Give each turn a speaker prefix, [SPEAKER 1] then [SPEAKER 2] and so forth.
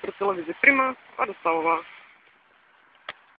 [SPEAKER 1] Про телевізор Прима, Падоставова.